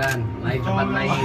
kan lain tempat lain